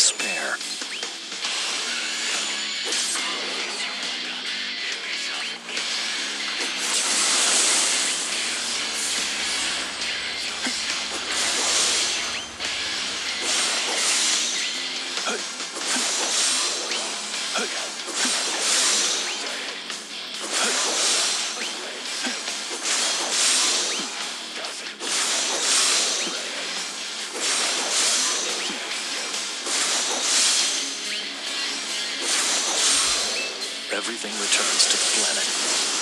Despair. Everything returns to the planet.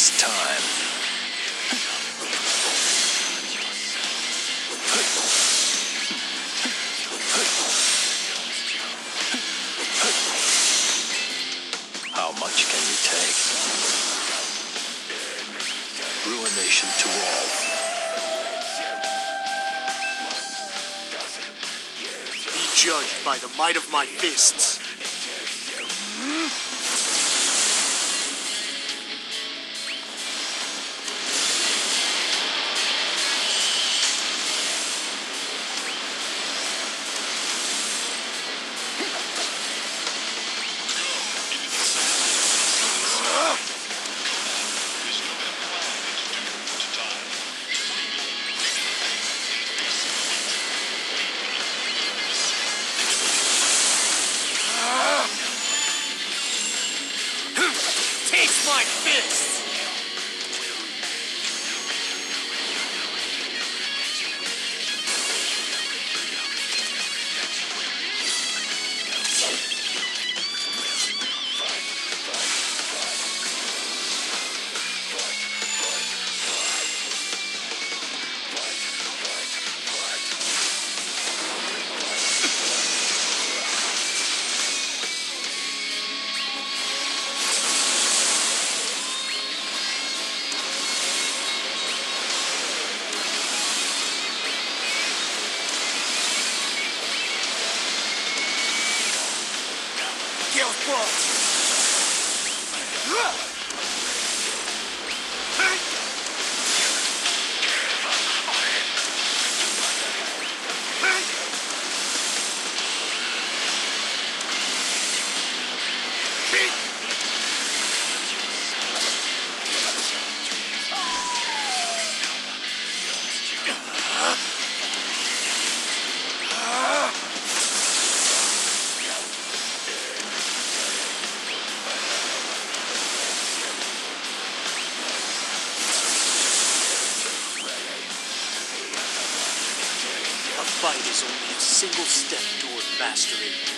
It's time. How much can you take? Ruination to all. Be judged by the might of my fists. Taste my fists! Gale fight is only a single step toward mastery.